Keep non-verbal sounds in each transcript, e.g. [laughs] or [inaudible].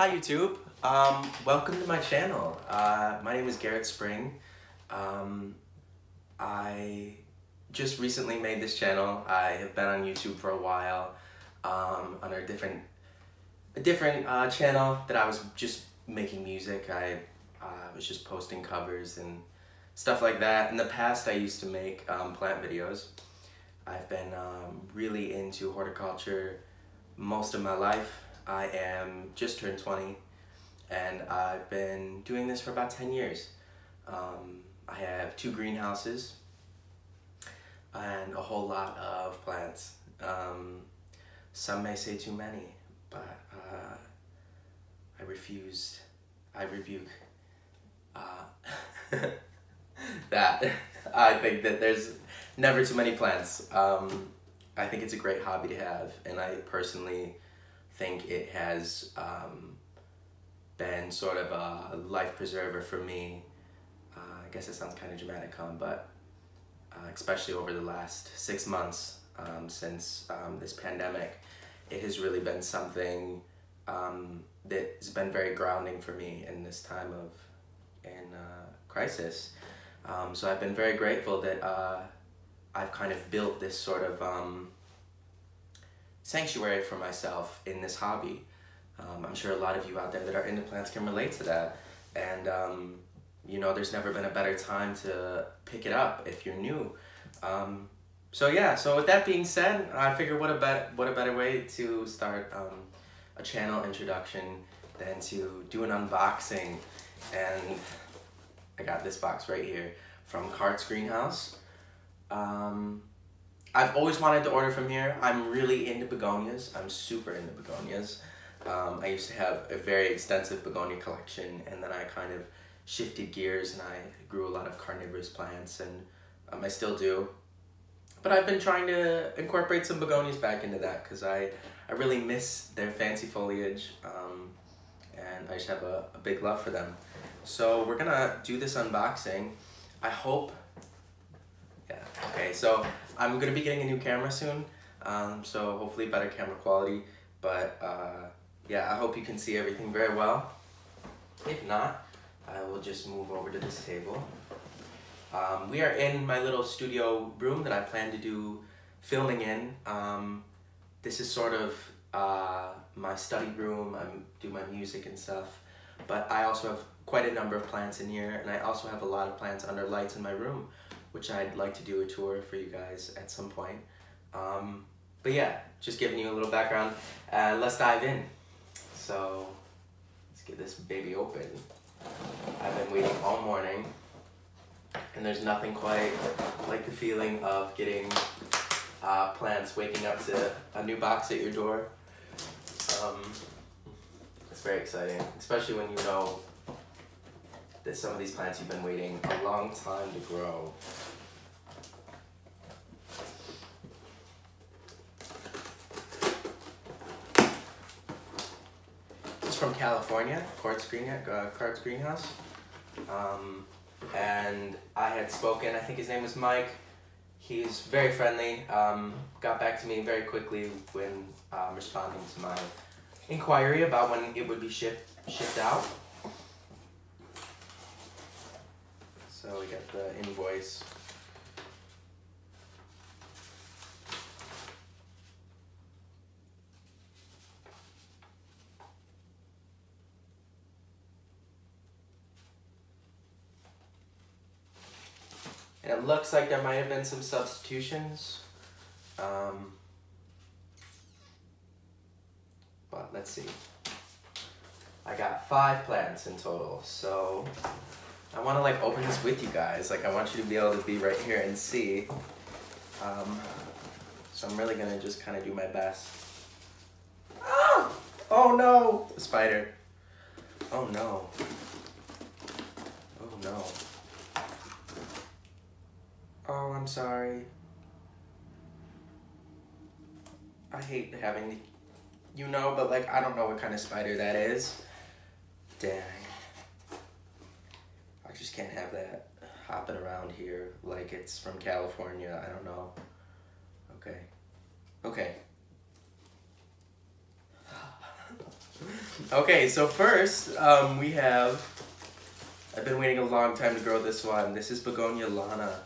Hi YouTube, um, welcome to my channel. Uh, my name is Garrett Spring. Um, I just recently made this channel. I have been on YouTube for a while um, on a different, a different uh, channel that I was just making music. I uh, was just posting covers and stuff like that. In the past I used to make um, plant videos. I've been um, really into horticulture most of my life. I am just turned 20 and I've been doing this for about 10 years. Um, I have two greenhouses and a whole lot of plants. Um, some may say too many, but uh, I refuse, I rebuke uh, [laughs] that. I think that there's never too many plants. Um, I think it's a great hobby to have, and I personally think it has um, been sort of a life preserver for me. Uh, I guess it sounds kind of dramatic, huh? But uh, especially over the last six months um, since um, this pandemic, it has really been something um, that's been very grounding for me in this time of in uh, crisis. Um, so I've been very grateful that uh, I've kind of built this sort of um, sanctuary for myself in this hobby. Um, I'm sure a lot of you out there that are into plants can relate to that. And, um, you know, there's never been a better time to pick it up if you're new. Um, so yeah, so with that being said, I figured what a, bet what a better way to start um, a channel introduction than to do an unboxing. And I got this box right here from Cart's Greenhouse. Um, I've always wanted to order from here. I'm really into begonias. I'm super into begonias. Um, I used to have a very extensive begonia collection and then I kind of shifted gears and I grew a lot of carnivorous plants and um, I still do. But I've been trying to incorporate some begonias back into that because I, I really miss their fancy foliage um, and I just have a, a big love for them. So we're gonna do this unboxing. I hope, yeah, okay, so I'm gonna be getting a new camera soon, um, so hopefully better camera quality, but uh, yeah, I hope you can see everything very well. If not, I will just move over to this table. Um, we are in my little studio room that I plan to do filming in. Um, this is sort of uh, my study room, I do my music and stuff, but I also have quite a number of plants in here, and I also have a lot of plants under lights in my room which I'd like to do a tour for you guys at some point. Um, but yeah, just giving you a little background. Uh, let's dive in. So let's get this baby open. I've been waiting all morning and there's nothing quite like the feeling of getting uh, plants waking up to a new box at your door. Um, it's very exciting, especially when you know that some of these plants you've been waiting a long time to grow. This is from California, Cart's, Green, uh, Greenhouse. Um, and I had spoken, I think his name was Mike. He's very friendly, um, got back to me very quickly when um, responding to my inquiry about when it would be shipped, shipped out. So we got the invoice. And it looks like there might have been some substitutions. Um, but let's see. I got five plants in total, so I want to like open this with you guys. Like I want you to be able to be right here and see. Um, so I'm really gonna just kind of do my best. Oh! Oh no! The spider. Oh no. Oh no. Oh, I'm sorry. I hate having, you know, but like I don't know what kind of spider that is. Dang just can't have that hopping around here like it's from California. I don't know. Okay. Okay. [sighs] Okay, so first um, we have. I've been waiting a long time to grow this one. This is Begonia Lana.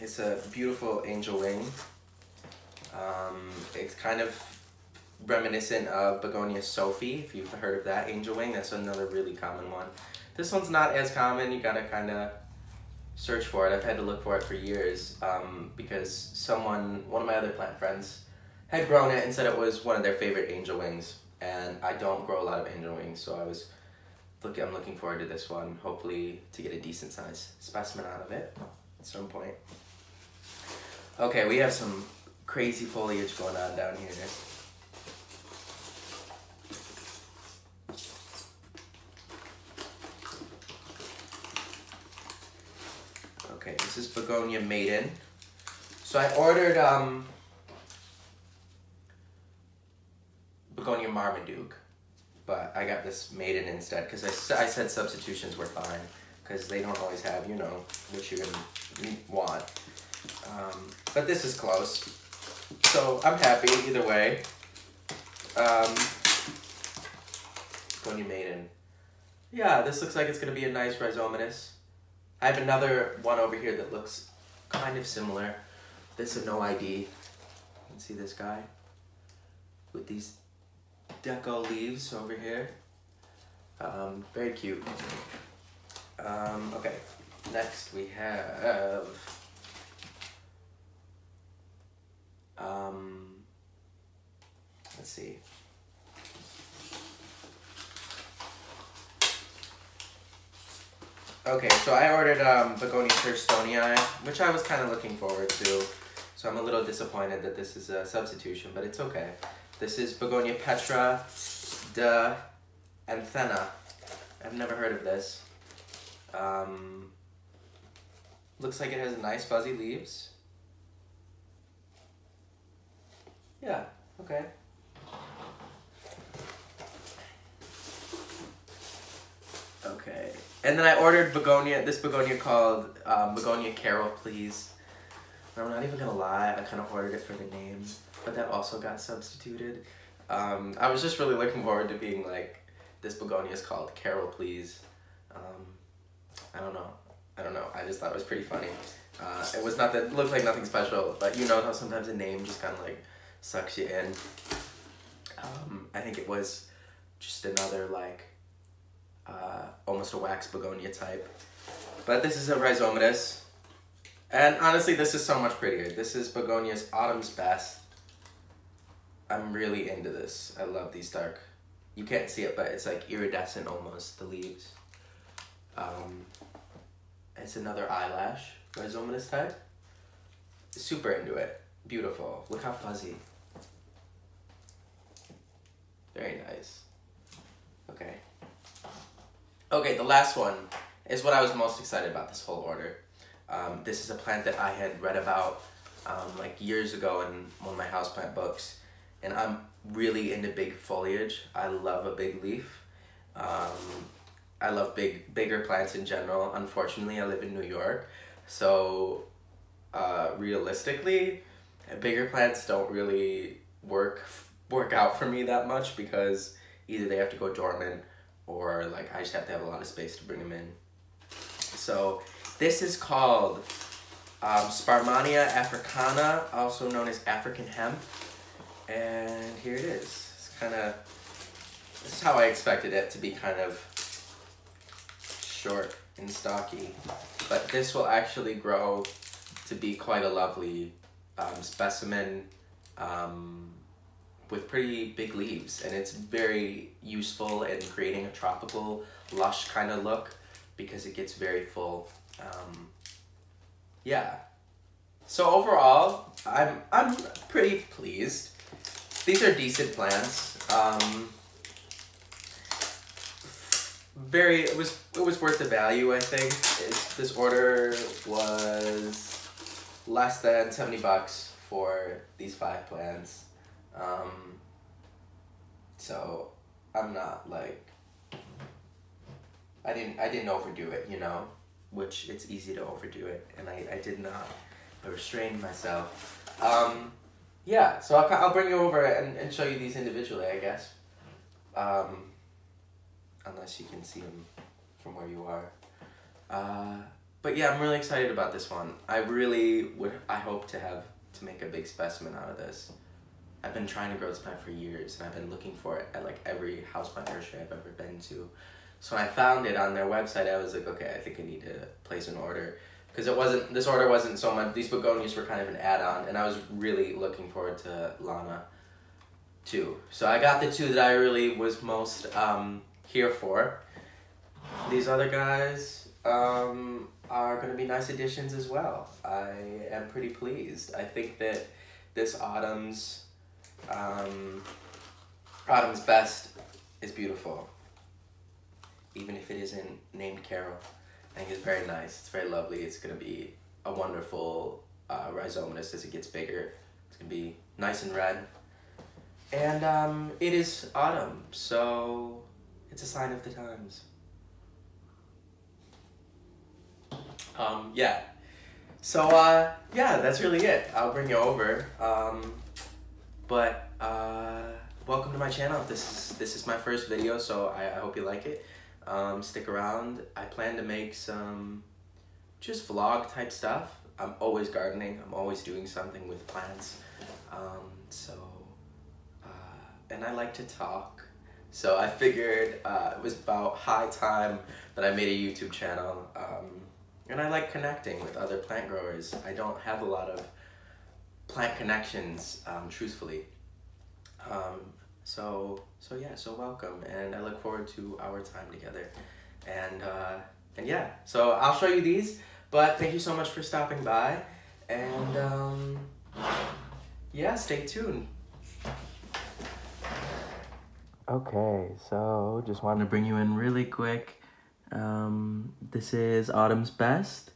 It's a beautiful angel wing. Um, it's kind of reminiscent of Begonia Sophie, if you've heard of that angel wing. That's another really common one. This one's not as common. You gotta kind of search for it. I've had to look for it for years um, because someone, one of my other plant friends, had grown it and said it was one of their favorite angel wings. And I don't grow a lot of angel wings, so I was look. I'm looking forward to this one. Hopefully, to get a decent size specimen out of it at some point. Okay, we have some crazy foliage going on down here. Okay, this is Begonia Maiden. So I ordered um, Begonia Marmaduke, but I got this Maiden instead because I, I said substitutions were fine because they don't always have, you know, what you're going to want. Um, but this is close. So I'm happy either way. Um, Begonia Maiden. Yeah, this looks like it's going to be a nice rhizomatous. I have another one over here that looks kind of similar. This is no ID. You can see this guy with these deco leaves over here. Um, very cute. Um, okay, next we have um, let's see. Okay, so I ordered um, Begonia Thurstonii, which I was kind of looking forward to. So I'm a little disappointed that this is a substitution, but it's okay. This is Begonia Petra de Anthena. I've never heard of this. Um, looks like it has nice fuzzy leaves. Yeah, okay. Okay. And then I ordered begonia, this begonia called um, Begonia Carol Please. I'm not even gonna lie, I kind of ordered it for the name, but that also got substituted. Um, I was just really looking forward to being like, this begonia is called Carol Please. Um, I don't know. I don't know. I just thought it was pretty funny. Uh, it was not that, looked like nothing special, but you know how sometimes a name just kind of like sucks you in. Um, I think it was just another like uh, almost a wax begonia type. But this is a rhizomatous. And honestly, this is so much prettier. This is Begonia's Autumn's Best. I'm really into this. I love these dark. You can't see it, but it's like iridescent almost, the leaves. Um, it's another eyelash, rhizomatous type. Super into it. Beautiful. Look how fuzzy. Very nice. Okay. Okay, the last one is what I was most excited about this whole order. Um, this is a plant that I had read about um, like years ago in one of my houseplant books. And I'm really into big foliage. I love a big leaf. Um, I love big, bigger plants in general. Unfortunately, I live in New York. So uh, realistically, bigger plants don't really work work out for me that much because either they have to go dormant or like I just have to have a lot of space to bring them in. So this is called um, Sparmannia africana, also known as African hemp. And here it is. It's kind of, this is how I expected it to be kind of short and stocky. But this will actually grow to be quite a lovely um, specimen. Um, with pretty big leaves and it's very useful in creating a tropical lush kind of look because it gets very full um, yeah. So overall I'm I'm pretty pleased. These are decent plants um, very it was it was worth the value I think. It's, this order was less than 70 bucks for these five plants um, so I'm not like I didn't I didn't overdo it, you know, which it's easy to overdo it, and I, I did not. I restrained myself. Um, yeah, so I'll, I'll bring you over and, and show you these individually, I guess. Um, unless you can see them from where you are. Uh, but yeah, I'm really excited about this one. I really would, I hope to have, to make a big specimen out of this. I've been trying to grow this plant for years and I've been looking for it at like every houseplant nursery I've ever been to. So when I found it on their website, I was like, okay, I think I need to place an order. Because it wasn't, this order wasn't so much, these begonias were kind of an add-on and I was really looking forward to Lana too. So I got the two that I really was most um, here for. These other guys um, are going to be nice additions as well. I am pretty pleased. I think that this autumn's um, autumn's best is beautiful. Even if it isn't named Carol. I think it's very nice. It's very lovely. It's to be a wonderful uh, rhizomatous as it gets bigger. It's to be nice and red. And um, it is autumn, so it's a sign of the times. Um, yeah. So, uh, yeah, that's really it. I'll bring you over. Um, but, uh, welcome to my channel. This is, this is my first video, so I, I hope you like it. Um, stick around. I plan to make some just vlog type stuff. I'm always gardening. I'm always doing something with plants. Um, so, uh, and I like to talk. So I figured uh, it was about high time that I made a YouTube channel. Um, and I like connecting with other plant growers. I don't have a lot of plant connections, um, truthfully. Um, so, so yeah, so welcome, and I look forward to our time together. And, uh, and yeah, so I'll show you these, but thank you so much for stopping by, and um, yeah, stay tuned. Okay, so just wanted to bring you in really quick. Um, this is Autumn's Best.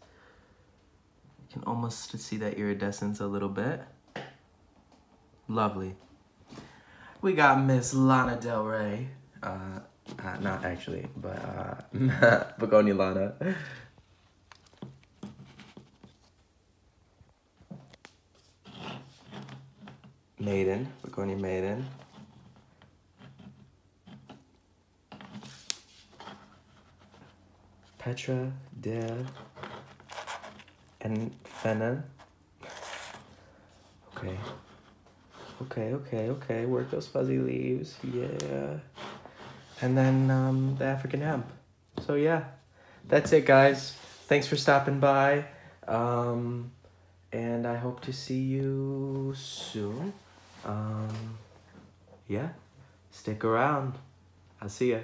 You can almost see that iridescence a little bit. Lovely. We got Miss Lana Del Rey. Uh, uh, not actually, but uh, [laughs] Begonia Lana. Maiden, Begonia Maiden. Petra de and Fenna. Okay. Okay, okay, okay. Work those fuzzy leaves. Yeah. And then um, the African hemp. So yeah, that's it, guys. Thanks for stopping by. Um, and I hope to see you soon. Um, yeah, stick around. I'll see ya.